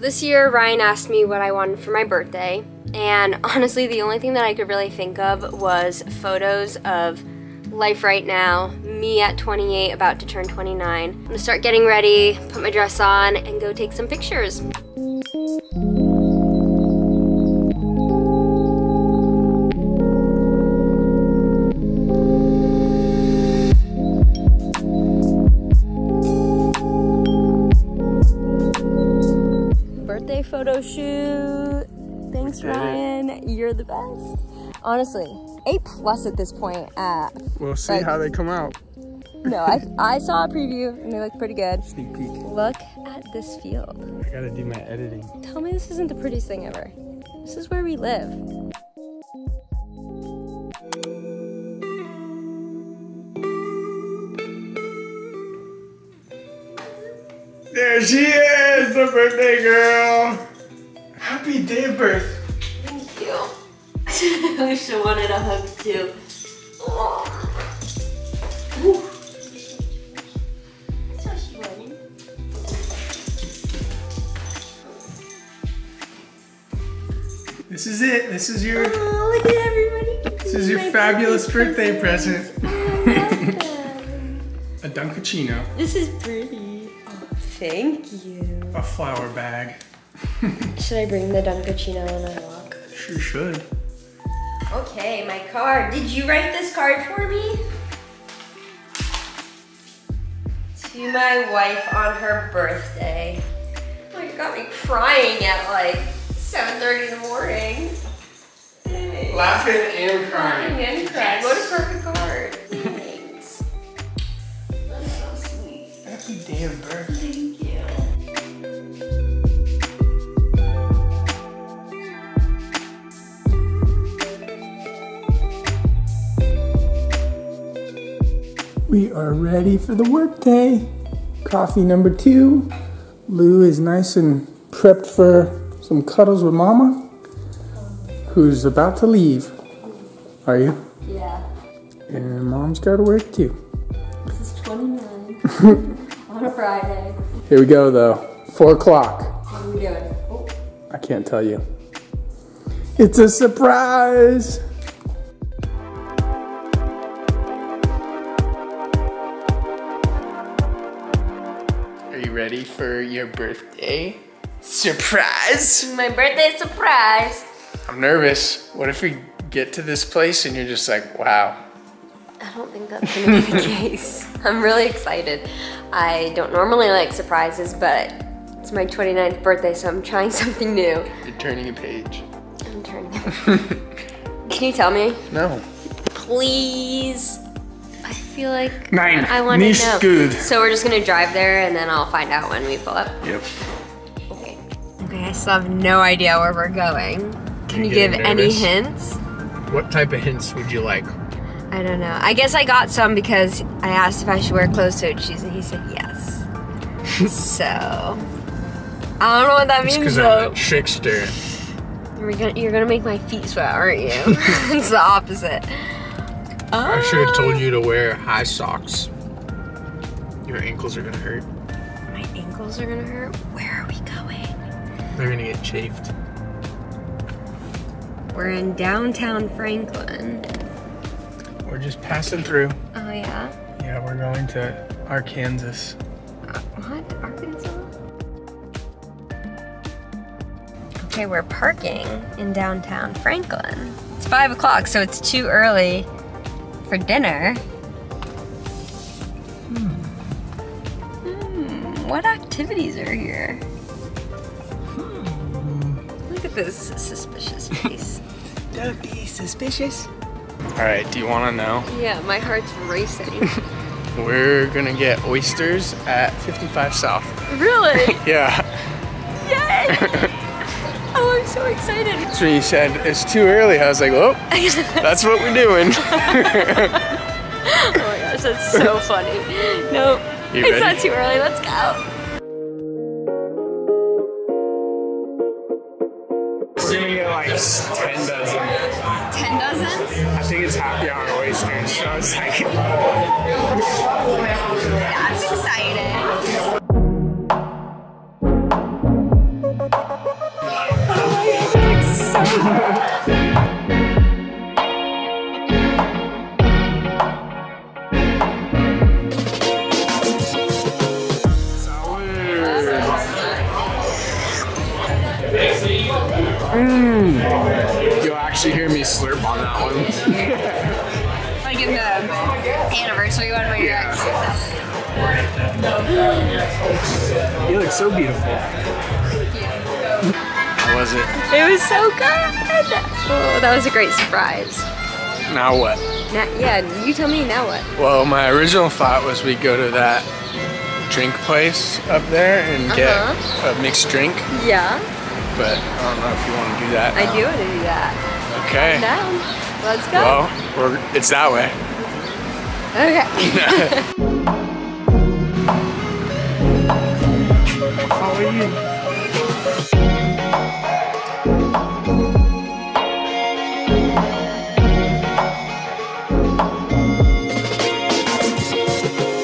this year Ryan asked me what I wanted for my birthday, and honestly, the only thing that I could really think of was photos of life right now, me at 28, about to turn 29. I'm gonna start getting ready, put my dress on, and go take some pictures. Photo shoot. Thanks, Ryan. You're the best. Honestly, A plus at this point. Uh, We'll see Like- how they come out. no, I, I saw a preview and they look pretty good. Sneak peek. Look at this field. I gotta do my editing. Tell me this isn't the prettiest thing ever. This is where we live. There she is, the birthday girl. Happy day of birth. Thank you. I wish I wanted a hug too. So. This is it. This is your Oh, look at everybody. this is your fabulous birthday present. Oh, a Dunkaccino, This is pretty. Thank you. a flower bag. Should I bring the Dunkaccino when I walk? Sure should. Okay, my card. Did you write this card for me? To my wife on her birthday. Oh, you got me crying at like 7.30 in the morning. Thanks. Laughing and Crying crying. and crying. What a day of birth. Thank you. We are ready for the workday. Coffee number two. Lou is nice and prepped for some cuddles with Mama, who's about to leave. Are you? Yeah. And Mom's got to work too. This is 29 on a Friday. Here we go though. Four o'clock. What are we doing? Oh. I can't tell you. It's a surprise. Are you ready for your birthday surprise? My birthday surprise. I'm nervous. What if we get to this place and you're just like, wow, I don't think that's gonna be the case. I'm really excited. I don't normally like surprises, but it's my 29th birthday, so I'm trying something new. you're turning a page. I'm turning. Can you tell me, No. please? I feel like Nine. I want to know. good. So we're just gonna drive there, and then I'll find out when we pull up. Yep. Okay. Okay. I still have no idea where we're going. Can you You're give getting any hints? What type of hints would you like? I don't know. I guess I got some because I asked if I should wear closed-toed shoes, and he said yes. so I don't know what that It's means because though. I'm a trickster. You're gonna, you're gonna make my feet sweat, aren't you? it's the opposite. I should have oh. told you to wear high socks. Your ankles are gonna hurt. My ankles are gonna hurt. Where are we going? They're gonna get chafed. We're in downtown Franklin. We're just passing through. Oh yeah. Yeah, we're going to Arkansas. Uh, What? Arkansas? Okay, we're parking in downtown Franklin. It's five o'clock, so it's too early for dinner. Hmm. Hmm, what activities are here? Hmm. Look at this suspicious face. Don't be suspicious. All right, do you want to know? yeah, my heart's racing. We're gonna get oysters at 55 South. really? Yeah. Yay! oh, I'm so excited. So you said it's too early. I was like, well, that's what we're doing. Oh my gosh, that's so funny. Nope. You it's ready? not too early. Let's go. We're gonna like think it's happy hour oysters. So I was like. That's exciting. so You look so beautiful. How was it? it was so good. Oh, that was a great surprise. Now what? Now, yeah, you tell me now what? Well, my original thought was we'd go to that drink place up there and get Uh-huh. a mixed drink, Yeah, but I don't know if you want to do that. I do want to do that. Okay. Down. Let's go. Well, we're, it's that way. okay. Follow you.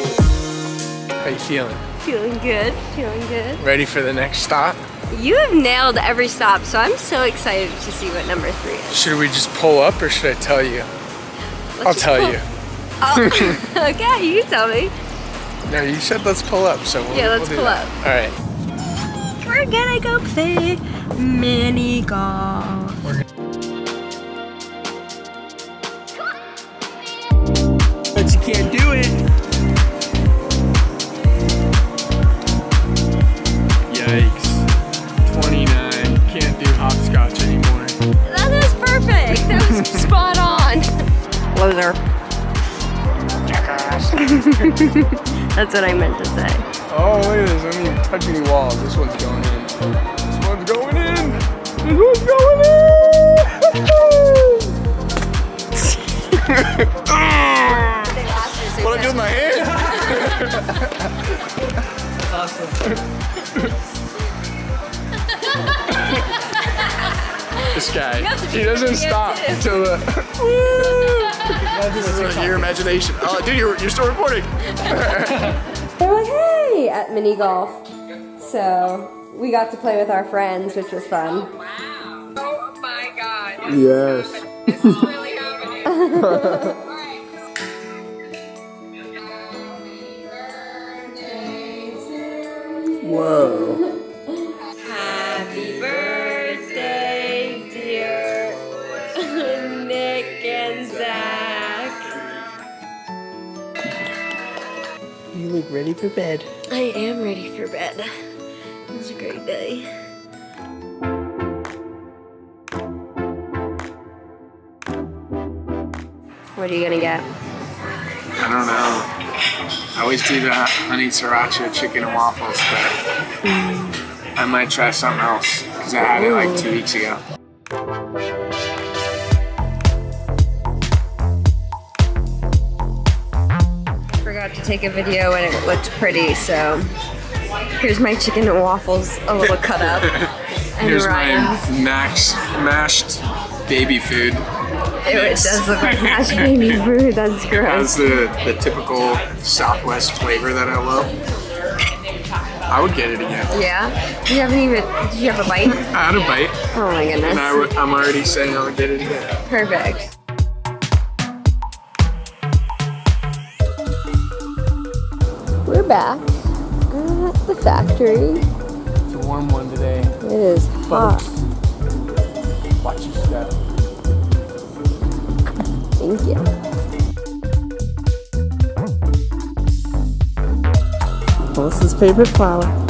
How you feeling? Feeling good. Feeling good. Ready for the next stop? You have nailed every stop, so I'm so excited to see what number three is. Should we just pull up or should I tell you? Let's I'll tell pull- you. Oh, okay, you tell me. No, you said let's pull up, so we'll, Yeah, let's we'll pull that. up. All right. We're gonna go play mini golf. But you can't do it. Yikes. 29. Can't do hopscotch anymore. That was perfect. That was spot on. Loser. That's what I meant to say. Oh, look at this. I don't even touch any walls. This one's going in. This one's going in. This one's going in. what I do with my hand? this guy, he doesn't stop until the. this is your imagination. Oh, dude, you're, you're still recording. They're like, hey, at mini golf. So we got to play with our friends, which was fun. Oh, wow. Oh my god. Yes. This is really happening. Whoa. Look ready for bed. I am ready for bed. It was a great day. What are you gonna get? I don't know. I always do the honey sriracha chicken and waffles, but mm. I might try something else because I had it like two weeks ago. Take a video and it looked pretty, so here's my chicken and waffles a little cut up. And Here's Ryan's. my max, mashed baby food. Ew, it does look like mashed baby food. That's It has the, the typical Southwest flavor that I love. I would get it again. Yeah? You haven't even. Did you have a bite? I had a bite, Oh my and I goodness. would, I'm already saying I would get it again. Perfect. We're back at the factory. It's a warm one today. It is hot. Watch your step. Thank you. Melissa's favorite flower.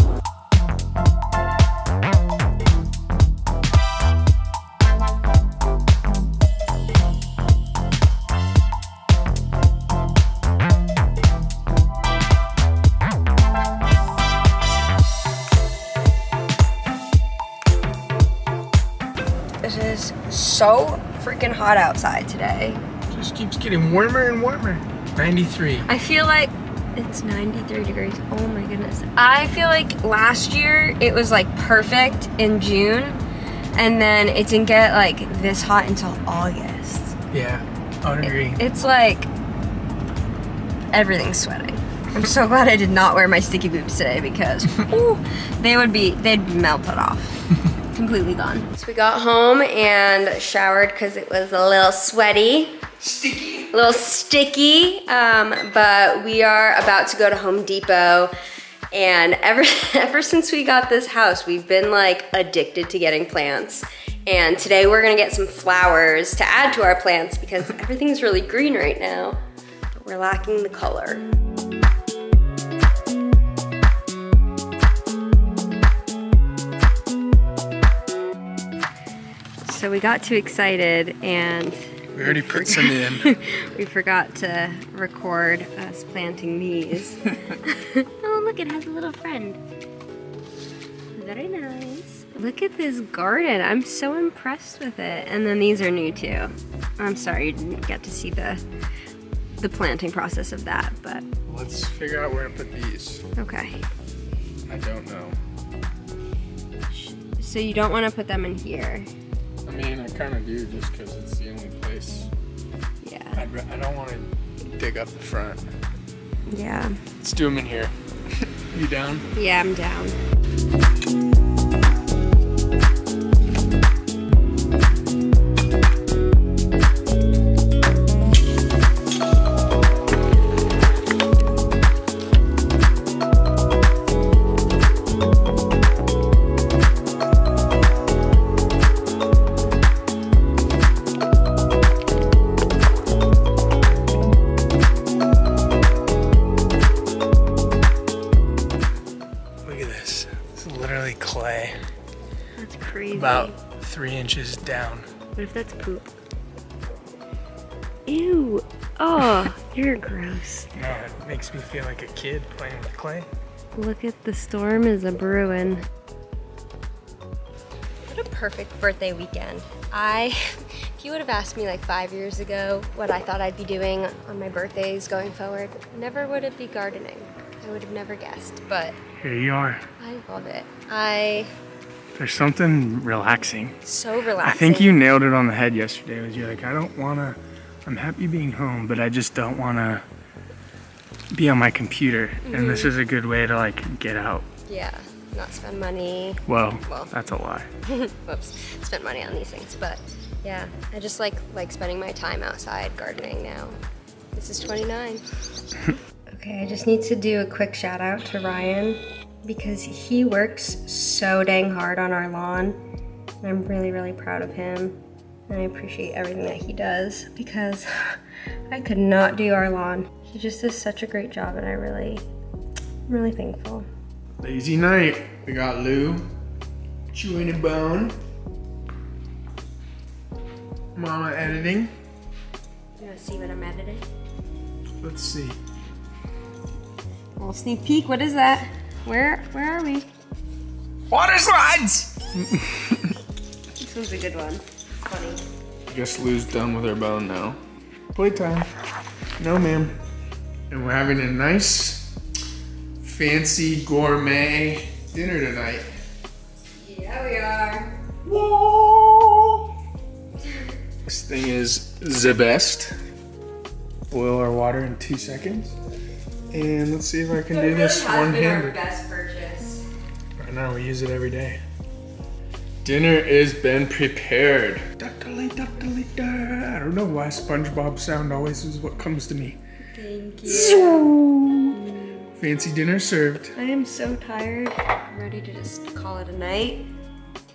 So freaking hot outside today. Just keeps getting warmer and warmer. 93. I feel like it's 93 degrees. Oh my goodness. I feel like last year it was like perfect in June and then it didn't get like this hot until August. Yeah, I would agree. It's like everything's sweating. I'm so glad I did not wear my sticky boots today because ooh, they would be they'd be melted off. completely gone. So we got home and showered because it was a little sweaty. Sticky. A little sticky, um, but we are about to go to Home Depot. And ever, ever since we got this house, we've been like addicted to getting plants. And today we're gonna get some flowers to add to our plants because everything's really green right now, but we're lacking the color. So we got too excited and We already put some in. we forgot to record us planting these. oh, look, it has a little friend. Very nice. Look at this garden. I'm so impressed with it. And then these are new too. I'm sorry you didn't get to see the the planting process of that, but Let's figure out where to put these. okay. I don't know. So you don't want to put them in here. I mean, I kind of do just because it's the only place. Yeah. I'd, I don't want to dig up the front. Yeah. Let's do them in here. you down? Yeah, I'm down. About three inches down. What if that's poop? Ew. Oh, you're gross. No, it makes me feel like a kid playing with clay. Look at the storm is a brewing. What a perfect birthday weekend. I, if you would have asked me like five years ago what I thought I'd be doing on my birthdays going forward, never would it be gardening. I would have never guessed, but Here you are. I love it. I, There's something relaxing. so relaxing. I think you nailed it on the head yesterday. Was you're like, I don't wanna. I'm happy being home, but I just don't wanna be on my computer. And this mm-hmm. is a good way to like get out. Yeah, not spend money. Well, Well. that's a lie. Whoops, spend money on these things, but yeah, I just like like spending my time outside gardening now. This is 29. okay, I just need to do a quick shout out to Ryan because he works so dang hard on our lawn. And I'm really, really proud of him. And I appreciate everything that he does because I could not do our lawn. He just does such a great job and I really, I'm really thankful. Lazy night. We got Lou chewing a bone. Mama editing. You wanna see what I'm editing? Let's see. A little sneak peek. What is that? Where where are we? Water slides! This one's a good one. Funny. I guess Lou's done with her bone now. Playtime. No, ma'am. And we're having a nice, fancy gourmet dinner tonight. Yeah, we are. Whoa! This thing is the best. Boil our water in two seconds. And let's see if I can do this one handed. best purchase. I know, we use it every day. Dinner is been prepared. Duckily, duckily, duck. I don't know why SpongeBob sound always is what comes to me. Thank you. Fancy dinner served. I am so tired. I'm ready to just call it a night.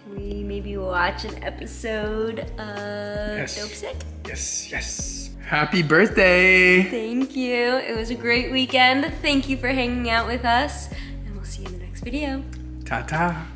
Can we maybe watch an episode of Yes. Dopesick? Yes, yes. Happy birthday! Thank you. It was a great weekend. Thank you for hanging out with us. And we'll see you in the next video. Ta ta.